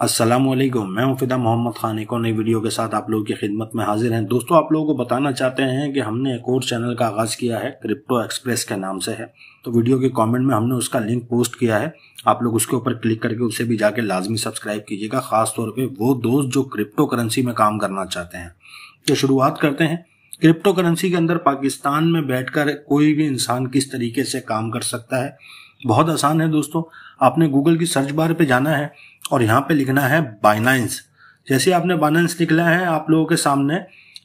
असलम मैं हूँ फिदा मोहम्मद खान, एक और नई वीडियो के साथ आप लोगों की खिदमत में हाजिर हैं। दोस्तों, आप लोगों को बताना चाहते हैं कि हमने एक और चैनल का आगाज़ किया है, क्रिप्टो एक्सप्रेस के नाम से है। तो वीडियो के कमेंट में हमने उसका लिंक पोस्ट किया है, आप लोग उसके ऊपर क्लिक करके उसे भी जाके लाजमी सब्सक्राइब कीजिएगा खास तौर पर वो दोस्त जो क्रिप्टो करेंसी में काम करना चाहते हैं। तो शुरुआत करते हैं। क्रिप्टो करेंसी के अंदर पाकिस्तान में बैठकर कोई भी इंसान किस तरीके से काम कर सकता है? बहुत आसान है दोस्तों आपने गूगल की सर्च बार पे जाना है और यहाँ पे लिखना है बाइनांस जैसे आपने बाइनांस निकला है, आप लोगों के सामने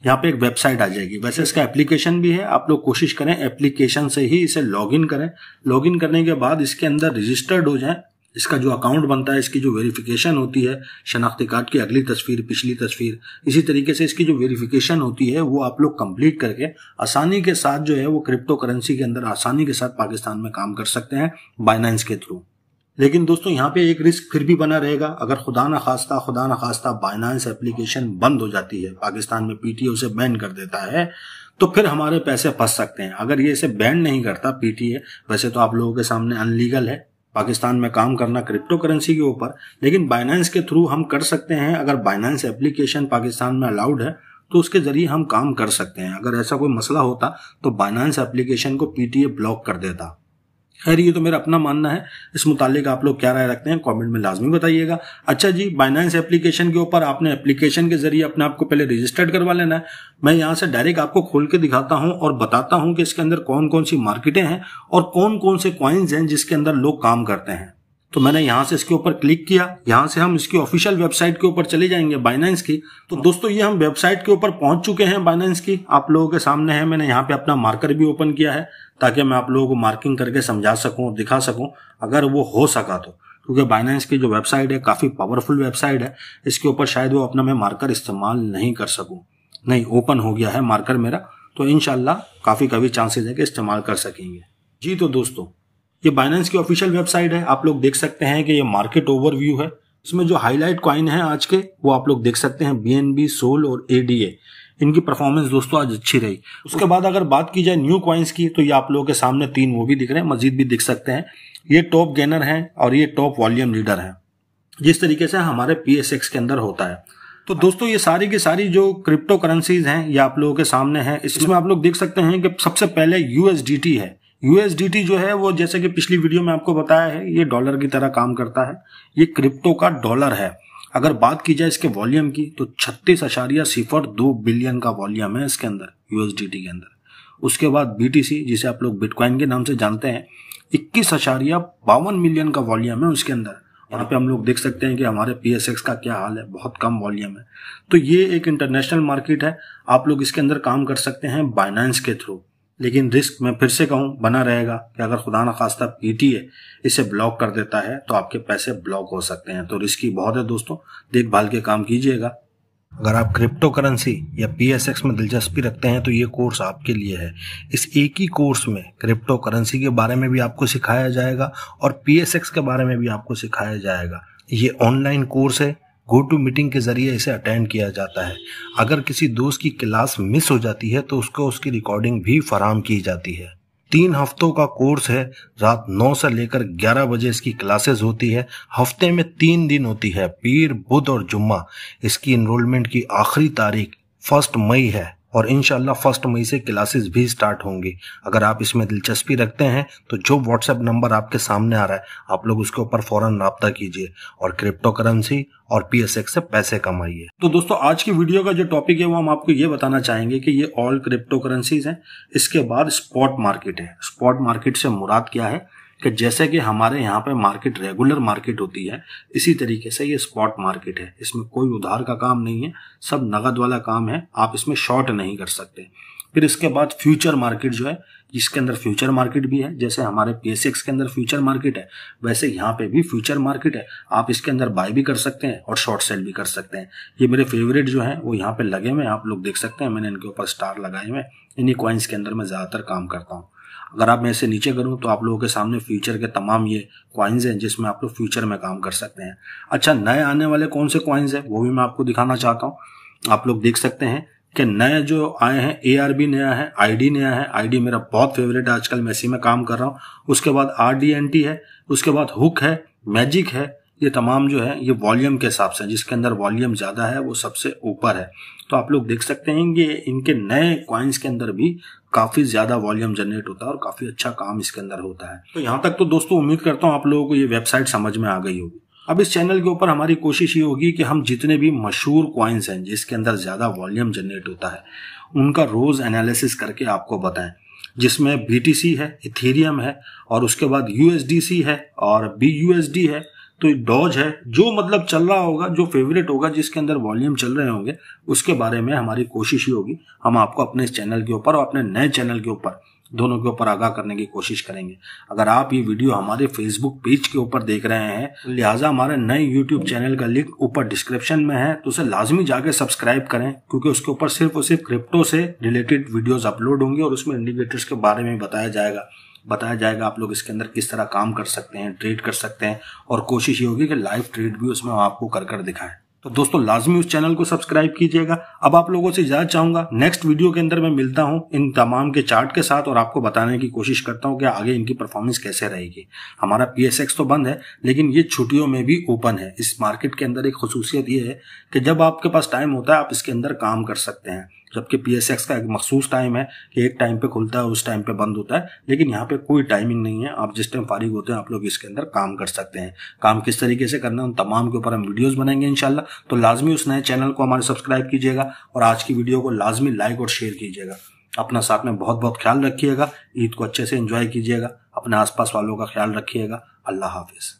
यहाँ पे एक वेबसाइट आ जाएगी। वैसे इसका एप्लीकेशन भी है। आप लोग कोशिश करें एप्लीकेशन से ही इसे लॉगिन करें। लॉगिन करने के बाद इसके अंदर रजिस्टर्ड हो जाए। इसका जो अकाउंट बनता है, इसकी जो वेरिफिकेशन होती है, शनाख्ती कार्ड की अगली तस्वीर, पिछली तस्वीर, इसी तरीके से इसकी जो वेरिफिकेशन होती है, वो आप लोग कंप्लीट करके आसानी के साथ जो है वो क्रिप्टो करेंसी के अंदर आसानी के साथ पाकिस्तान में काम कर सकते हैं बाइनेंस के थ्रू लेकिन दोस्तों, यहाँ पे एक रिस्क फिर भी बना रहेगा। अगर खुदा न खास्ता, खुदा न खास्ता बाइनांस एप्लीकेशन बंद हो जाती है, पाकिस्तान में पीटीए उसे बैन कर देता है तो फिर हमारे पैसे फंस सकते हैं। अगर ये इसे बैन नहीं करता पीटीए वैसे तो आप लोगों के सामने अनलीगल है। पाकिस्तान में काम करना क्रिप्टो करेंसी के ऊपर। लेकिन बाइनेंस के थ्रू हम कर सकते हैं। अगर बाइनेंस एप्लीकेशन पाकिस्तान में अलाउड है तो उसके ज़रिए हम काम कर सकते हैं। अगर ऐसा कोई मसला होता तो बाइनेंस एप्लीकेशन को पीटीए ब्लॉक कर देता। खैर, ये तो मेरा अपना मानना है। इस मुतालिक आप लोग क्या राय रखते हैं, कमेंट में लाजमी बताइएगा। अच्छा जी बाइनेंस एप्लीकेशन के ऊपर आपने एप्लीकेशन के ज़रिए अपने आप को पहले रजिस्टर्ड करवा लेना है। मैं यहाँ से डायरेक्ट आपको खोल के दिखाता हूँ और बताता हूँ कि इसके अंदर कौन कौन सी मार्केटें हैं और कौन कौन से क्वाइंस हैं जिसके अंदर लोग काम करते हैं। तो मैंने यहाँ से इसके ऊपर क्लिक किया यहाँ से हम इसकी ऑफिशियल वेबसाइट के ऊपर चले जाएँगे बाइनेंस की। तो दोस्तों ये हम वेबसाइट के ऊपर पहुँच चुके हैं बाइनेंस की। आप लोगों के सामने है मैंने यहाँ पे अपना मार्कर भी ओपन किया है ताकि मैं आप लोगों को मार्किंग करके समझा सकूँ दिखा सकूँ अगर वो हो सका तो। क्योंकि बाइनेंस की जो वेबसाइट है काफ़ी पावरफुल वेबसाइट है इसके ऊपर शायद वो अपना मैं मार्कर इस्तेमाल नहीं कर सकूँ। नहीं ओपन हो गया है मार्कर मेरा तो इनशाला काफ़ी काफ़ी चांसेस है कि इस्तेमाल कर सकेंगे। जी तो दोस्तों ये बाइनेंस की ऑफिशियल वेबसाइट है, आप लोग देख सकते हैं कि ये मार्केट ओवरव्यू है। इसमें जो हाईलाइट क्वाइन है आज के, वो आप लोग देख सकते हैं बी एन बी सोल और एडीए इनकी परफॉर्मेंस दोस्तों आज अच्छी रही। उसके बाद अगर बात की जाए न्यू क्वाइंस की तो ये आप लोगों के सामने तीन वो भी दिख रहे हैं, मजीद भी दिख सकते हैं। ये टॉप गेनर है और ये टॉप वॉल्यूम लीडर है। जिस तरीके से हमारे PSX के अंदर होता है। तो दोस्तों ये सारी की सारी जो क्रिप्टो करेंसीज हैं, ये आप लोगों के सामने है। इसमें आप लोग देख सकते हैं कि सबसे पहले यूएसडीटी है। यूएसडीटी जो है वो जैसे कि पिछली वीडियो में आपको बताया है, ये डॉलर की तरह काम करता है। ये क्रिप्टो का डॉलर है। अगर बात की जाए इसके वॉल्यूम की तो छत्तीस अशारिया सिफर दो बिलियन का वॉल्यूम है इसके अंदर यूएसडीटी के अंदर। उसके बाद बीटीसी जिसे आप लोग बिटकॉइन के नाम से जानते हैं, इक्कीस अशारिया बावन मिलियन का वॉल्यूम है उसके अंदर। यहाँ पे हम लोग देख सकते हैं कि हमारे PSX का क्या हाल है, बहुत कम वॉल्यूम है। तो ये एक इंटरनेशनल मार्केट है, आप लोग इसके अंदर काम कर सकते हैं बाइनेंस के थ्रू। लेकिन रिस्क मैं फिर से कहूँ, बना रहेगा कि अगर खुदा न खास्ता पीटीए इसे ब्लॉक कर देता है तो आपके पैसे ब्लॉक हो सकते हैं। तो रिस्क ही बहुत है दोस्तों, देखभाल के काम कीजिएगा। अगर आप क्रिप्टो करेंसी या पीएसएक्स में दिलचस्पी रखते हैं तो ये कोर्स आपके लिए है। इस एक ही कोर्स में क्रिप्टो करेंसी के बारे में भी आपको सिखाया जाएगा और पीएसएक्स के बारे में भी आपको सिखाया जाएगा। ये ऑनलाइन कोर्स है गो टू मीटिंग के ज़रिए इसे अटेंड किया जाता है। अगर किसी दोस्त की क्लास मिस हो जाती है तो उसको उसकी रिकॉर्डिंग भी फराम की जाती है। तीन हफ्तों का कोर्स है, रात नौ से लेकर ग्यारह बजे इसकी क्लासेस होती है। हफ़्ते में तीन दिन होती है, पीर, बुध और जुम्मा। इसकी इनरोलमेंट की आखिरी तारीख फ़र्स्ट मई है। और इनशाला फ़र्स्ट मई से क्लासेस भी स्टार्ट होंगी। अगर आप इसमें दिलचस्पी रखते हैं तो जो व्हाट्सएप नंबर आपके सामने आ रहा है, आप लोग उसके ऊपर फ़ौरन रबता कीजिए और क्रिप्टो करेंसी और पी से पैसे कमाइए। तो दोस्तों, आज की वीडियो का जो टॉपिक है, वो हम आपको ये बताना चाहेंगे कि ये ऑल क्रिप्टो करेंसीज हैं, इसके बाद स्पॉट मार्केट है। स्पॉट मार्केट से मुराद क्या है? कि जैसे कि हमारे यहाँ पे मार्केट रेगुलर मार्केट होती है, इसी तरीके से ये स्पॉट मार्केट है। इसमें कोई उधार का काम नहीं है, सब नगद वाला काम है, आप इसमें शॉर्ट नहीं कर सकते। फिर इसके बाद फ्यूचर मार्केट जो है इसके अंदर फ्यूचर मार्केट भी है, जैसे हमारे पी के अंदर फ्यूचर मार्केट है, वैसे यहाँ पे भी फ्यूचर मार्केट है। आप इसके अंदर बाय भी कर सकते हैं और शॉर्ट सेल भी कर सकते हैं। ये मेरे फेवरेट जो है, वो यहाँ पे लगे हुए हैं, आप लोग देख सकते हैं, मैंने इनके ऊपर स्टार लगाए हुए इन्हीं क्वाइंस के अंदर मैं ज़्यादातर काम करता हूँ। अगर आप मैं इसे नीचे करूँ तो आप लोगों के सामने फ्यूचर के तमाम ये क्वाइंस हैं जिसमें आप लोग फ्यूचर में काम कर सकते हैं। अच्छा नए आने वाले कौन से क्वाइंस हैं? वो भी मैं आपको दिखाना चाहता हूँ। आप लोग देख सकते हैं कि नए जो आए हैं ए आर बी नया है आई डी नया है। आई डी मेरा बहुत फेवरेट है, आजकल मैं इसी में काम कर रहा हूँ। उसके बाद आर डी एन टी है, उसके बाद हुक है मैजिक है ये तमाम जो है, ये वॉल्यूम के हिसाब से जिसके अंदर वॉल्यूम ज़्यादा है, वो सबसे ऊपर है। तो आप लोग देख सकते हैं कि इनके नए क्वाइंस के अंदर भी काफ़ी ज़्यादा वॉल्यूम जनरेट होता है और काफ़ी अच्छा काम इसके अंदर होता है। तो यहाँ तक तो दोस्तों उम्मीद करता हूँ आप लोगों को ये वेबसाइट समझ में आ गई होगी। अब इस चैनल के ऊपर हमारी कोशिश ये होगी कि हम जितने भी मशहूर क्वाइंस हैं, जिसके अंदर ज़्यादा वॉल्यूम जनरेट होता है, उनका रोज़ एनालिसिस करके आपको बताएँ। जिसमें BTC है इथीरियम है, और उसके बाद यूएसडीसी है, और BUSD है तो डॉज है, जो मतलब चल रहा होगा, जो फेवरेट होगा, जिसके अंदर वॉल्यूम चल रहे होंगे, उसके बारे में हमारी कोशिश ही होगी। हम आपको अपने इस चैनल के ऊपर और अपने नए चैनल के ऊपर, दोनों के ऊपर आगाह करने की कोशिश करेंगे। अगर आप ये वीडियो हमारे फेसबुक पेज के ऊपर देख रहे हैं, लिहाजा हमारे नए यूट्यूब चैनल का लिंक ऊपर डिस्क्रिप्शन में है तो उसे लाजमी जाके सब्सक्राइब करें, क्योंकि उसके ऊपर सिर्फ़ और सिर्फ़ क्रिप्टो से रिलेटेड वीडियोस अपलोड होंगे और उसमें इंडिकेटर्स के बारे में बताया जाएगा। बताया जाएगा आप लोग इसके अंदर किस तरह काम कर सकते हैं ट्रेड कर सकते हैं और कोशिश ये होगी कि लाइव ट्रेड भी उसमें आपको कर कर दिखाएँ। तो दोस्तों, लाजमी उस चैनल को सब्सक्राइब कीजिएगा। अब आप लोगों से इजाज़त चाहूँगा। नेक्स्ट वीडियो के अंदर मैं मिलता हूँ इन तमाम के चार्ट के साथ और आपको बताने की कोशिश करता हूँ कि आगे इनकी परफॉर्मेंस कैसे रहेगी। हमारा पीएसएक्स तो बंद है, लेकिन ये छुट्टियों में भी ओपन है। इस मार्केट के अंदर एक खसूसियत ये है कि जब आपके पास टाइम होता है, आप इसके अंदर काम कर सकते हैं। जबकि पी एस एक्स का एक मखसूस टाइम है कि एक टाइम पे खुलता है उस टाइम पे बंद होता है। लेकिन यहाँ पे कोई टाइमिंग नहीं है। आप जिस टाइम फारिग होते हैं, आप लोग इसके अंदर काम कर सकते हैं। काम किस तरीके से करना है, उन तमाम के ऊपर हम वीडियोज़ बनाएँगे इनशाला तो लाजमी उस नए चैनल को हमारे सब्सक्राइब कीजिएगा और आज की वीडियो को लाजमी लाइक और शेयर कीजिएगा। अपना साथ में बहुत बहुत ख्याल रखिएगा। ईद को अच्छे से एंजॉय कीजिएगा। अपने आसपास वालों का ख्याल रखिएगा। अल्लाह हाफिज़।